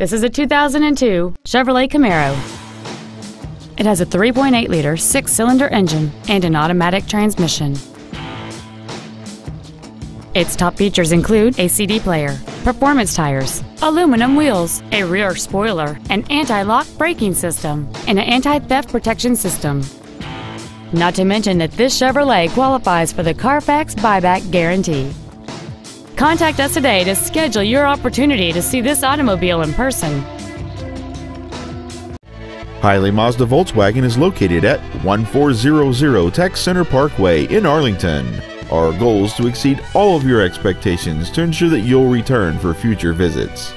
This is a 2002 Chevrolet Camaro. It has a 3.8-liter six-cylinder engine and an automatic transmission. Its top features include a CD player, performance tires, aluminum wheels, a rear spoiler, an anti-lock braking system, and an anti-theft protection system. Not to mention that this Chevrolet qualifies for the Carfax buyback guarantee. Contact us today to schedule your opportunity to see this automobile in person. Hiley Mazda Volkswagen is located at 1400 Tech Center Parkway in Arlington. Our goal is to exceed all of your expectations to ensure that you'll return for future visits.